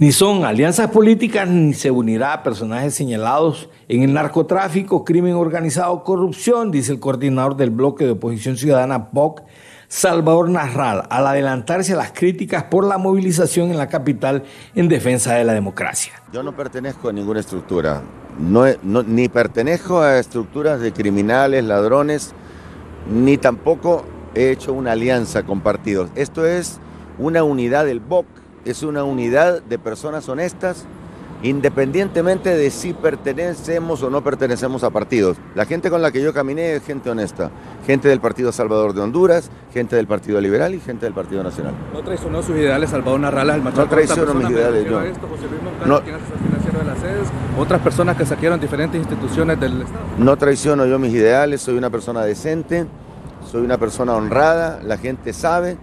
Ni son alianzas políticas ni se unirá a personajes señalados en el narcotráfico, crimen organizado, corrupción, dice el coordinador del bloque de oposición ciudadana POC, Salvador Narral, al adelantarse a las críticas por la movilización en la capital en defensa de la democracia. Yo no pertenezco a ninguna estructura, ni pertenezco a estructuras de criminales, ladrones, ni tampoco he hecho una alianza con partidos. Esto es una unidad del BOC es una unidad de personas honestas, independientemente de si pertenecemos o no pertenecemos a partidos. La gente con la que yo caminé es gente honesta, gente del Partido Salvador de Honduras, gente del Partido Liberal y gente del Partido Nacional. ¿No traicionó sus ideales Salvador Narrala al No traicionó mis ideales, yo. no. financiero de las sedes, otras personas que saquearon diferentes instituciones del Estado. No traiciono yo mis ideales, soy una persona decente, soy una persona honrada, la gente sabe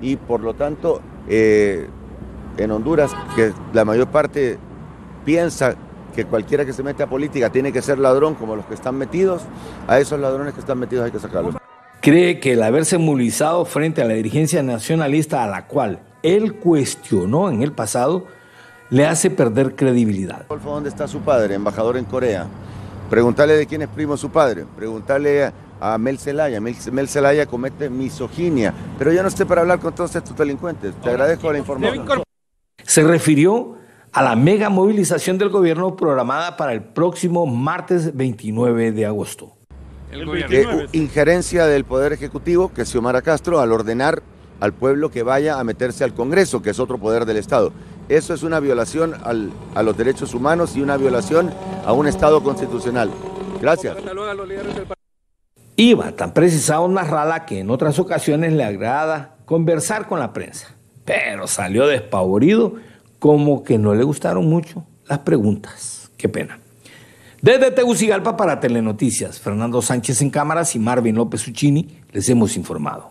y por lo tanto... Eh, en Honduras, que la mayor parte piensa que cualquiera que se mete a política tiene que ser ladrón, como los que están metidos, a esos ladrones que están metidos hay que sacarlos. Cree que el haberse movilizado frente a la dirigencia nacionalista a la cual él cuestionó en el pasado, le hace perder credibilidad. ¿Dónde está su padre, embajador en Corea? Preguntarle de quién es primo su padre, preguntarle a Mel Zelaya. Mel, Zelaya comete misoginia, pero yo no estoy para hablar con todos estos delincuentes. Te agradezco la información. Se refirió a la mega movilización del gobierno programada para el próximo martes 29 de agosto. Eh, injerencia del Poder Ejecutivo, que es Xiomara Castro, al ordenar al pueblo que vaya a meterse al Congreso, que es otro poder del Estado. Eso es una violación a los derechos humanos y una violación a un Estado constitucional. Gracias. Iba tan precisado Narrala que en otras ocasiones le agrada conversar con la prensa pero salió despavorido, como que no le gustaron mucho las preguntas. Qué pena. Desde Tegucigalpa para Telenoticias, Fernando Sánchez en cámaras y Marvin López Uccini les hemos informado.